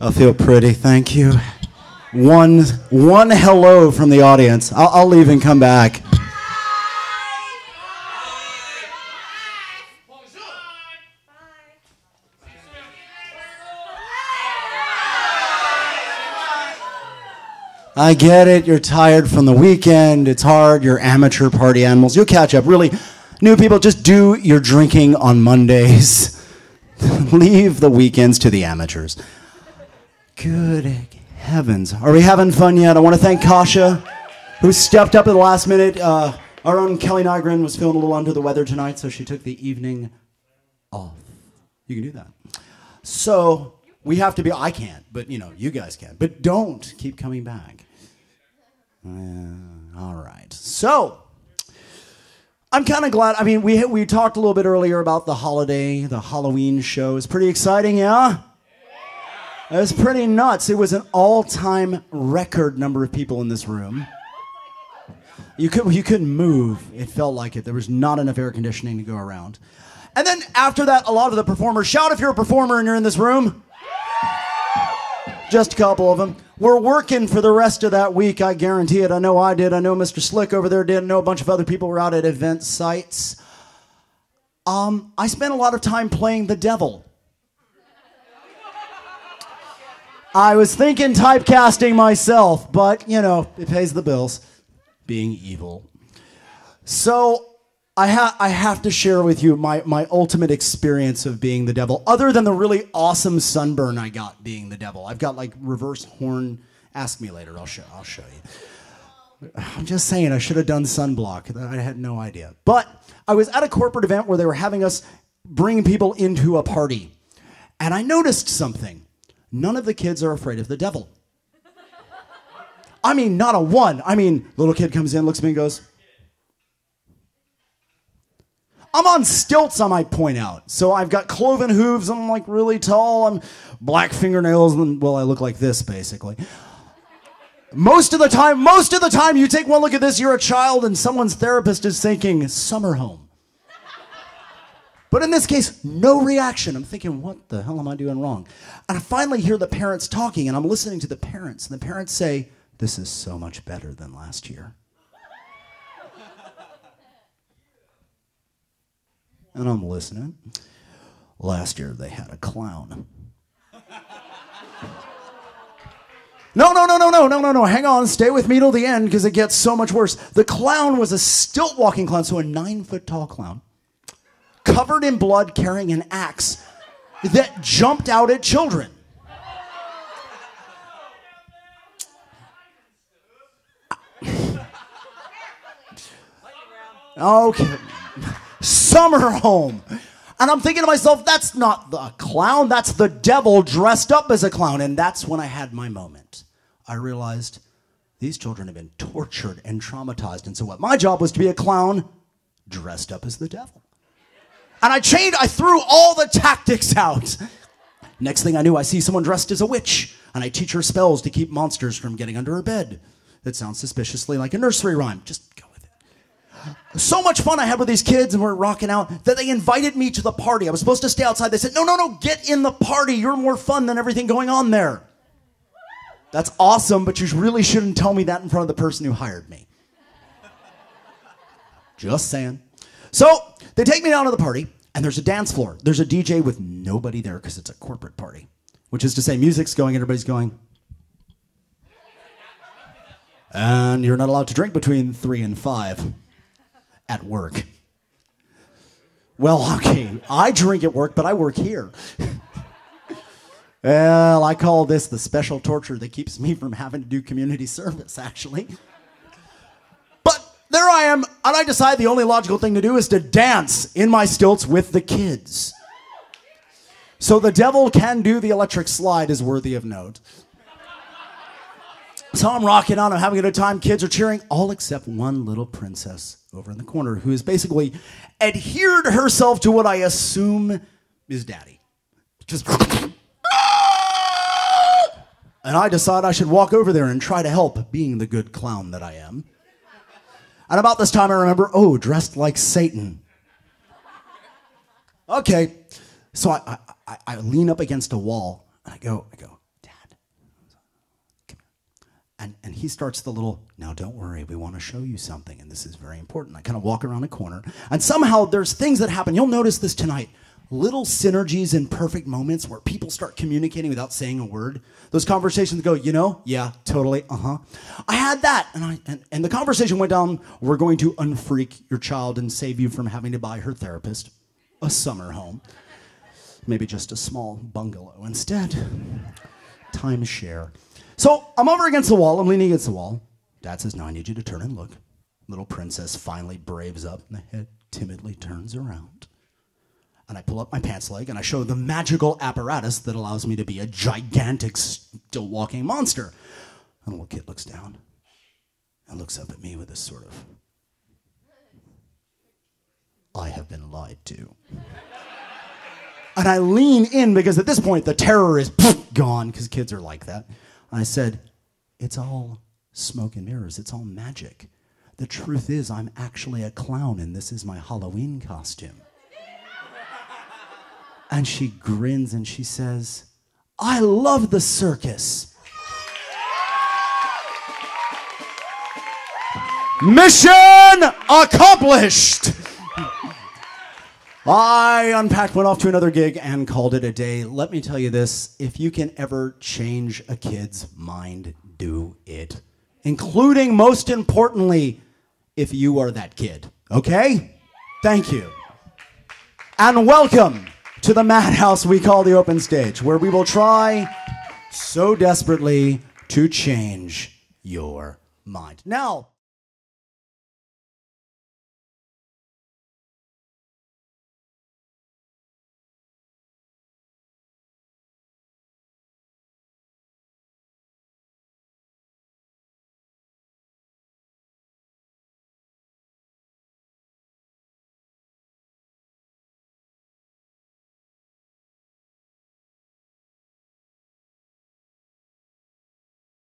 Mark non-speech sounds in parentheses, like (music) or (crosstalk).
I feel pretty, thank you. One, one hello from the audience. I'll, I'll leave and come back. I get it. You're tired from the weekend. It's hard. You're amateur party animals. You'll catch up. Really, new people, just do your drinking on Mondays. (laughs) Leave the weekends to the amateurs. Good heavens. Are we having fun yet? I want to thank Kasha, who stepped up at the last minute. Uh, our own Kelly Nygren was feeling a little under the weather tonight, so she took the evening off. You can do that. So we have to be, I can't, but you know, you guys can. But don't keep coming back. Uh, all right. So, I'm kind of glad. I mean, we we talked a little bit earlier about the holiday, the Halloween show. It's pretty exciting, yeah. It was pretty nuts. It was an all-time record number of people in this room. You could you couldn't move. It felt like it. There was not enough air conditioning to go around. And then after that, a lot of the performers shout if you're a performer and you're in this room. Just a couple of them. We're working for the rest of that week, I guarantee it. I know I did. I know Mr. Slick over there did. I know a bunch of other people were out at event sites. Um, I spent a lot of time playing the devil. I was thinking typecasting myself, but you know, it pays the bills being evil. So I, ha- I have to share with you my, my ultimate experience of being the devil, other than the really awesome sunburn I got being the devil. I've got like reverse horn. Ask me later. I'll show. I'll show you. I'm just saying I should have done sunblock. I had no idea. But I was at a corporate event where they were having us bring people into a party, and I noticed something. None of the kids are afraid of the devil. I mean, not a one. I mean, little kid comes in, looks at me, and goes, I'm on stilts, I might point out. So I've got cloven hooves, I'm like really tall, I'm black fingernails, and well, I look like this basically. Most of the time, most of the time, you take one look at this, you're a child, and someone's therapist is thinking, summer home. But in this case, no reaction. I'm thinking, what the hell am I doing wrong? And I finally hear the parents talking, and I'm listening to the parents, and the parents say, This is so much better than last year. and I'm listening. Last year they had a clown. No, no, no, no, no, no, no, no. Hang on. Stay with me till the end because it gets so much worse. The clown was a stilt walking clown, so a nine foot tall clown, covered in blood, carrying an axe that jumped out at children. Okay summer home. And I'm thinking to myself, that's not the clown, that's the devil dressed up as a clown. And that's when I had my moment. I realized these children have been tortured and traumatized. And so, what my job was to be a clown dressed up as the devil. And I changed, I threw all the tactics out. Next thing I knew, I see someone dressed as a witch, and I teach her spells to keep monsters from getting under her bed. That sounds suspiciously like a nursery rhyme. Just go with it. so much fun I had with these kids and we're rocking out that they invited me to the party. I was supposed to stay outside. They said, no, no, no, get in the party. You're more fun than everything going on there. That's awesome, but you really shouldn't tell me that in front of the person who hired me. Just saying. So they take me down to the party, and there's a dance floor. There's a DJ with nobody there because it's a corporate party, which is to say, music's going, everybody's going. And you're not allowed to drink between three and five at work. Well, okay, I drink at work, but I work here. (laughs) well, I call this the special torture that keeps me from having to do community (laughs) service, actually. There I am, and I decide the only logical thing to do is to dance in my stilts with the kids. So the devil can do the electric slide is worthy of note. So I'm rocking on, I'm having a good time. Kids are cheering, all except one little princess over in the corner who has basically adhered herself to what I assume is daddy. Just. (laughs) and I decide I should walk over there and try to help, being the good clown that I am. And about this time, I remember, oh, dressed like Satan. Okay. So I, I, I lean up against a wall and I go, I go, Dad, come here. And, and he starts the little, now don't worry, we want to show you something. And this is very important. I kind of walk around a corner and somehow there's things that happen. You'll notice this tonight little synergies and perfect moments where people start communicating without saying a word. Those conversations go, you know, yeah, totally, uh huh. I had that, and I and, and the conversation went down. We're going to unfreak your child and save you from having to buy her therapist a summer home, maybe just a small bungalow instead. Timeshare. So I'm over against the wall. I'm leaning against the wall. Dad says, "No, I need you to turn and look." Little princess finally braves up, and the head timidly turns around and I pull up my pants leg and I show the magical apparatus that allows me to be a gigantic, stilt walking monster. And the little kid looks down and looks up at me with this sort of, I have been lied to. and I lean in because at this point the terror is gone because kids are like that. And I said, It's all smoke and mirrors, it's all magic. The truth is, I'm actually a clown and this is my Halloween costume. And she grins and she says, I love the circus. Mission accomplished. I unpacked, went off to another gig, and called it a day. Let me tell you this if you can ever change a kid's mind, do it. Including, most importantly, if you are that kid. Okay? Thank you. And welcome to the madhouse we call the open stage, where we will try so desperately to change your mind. Now,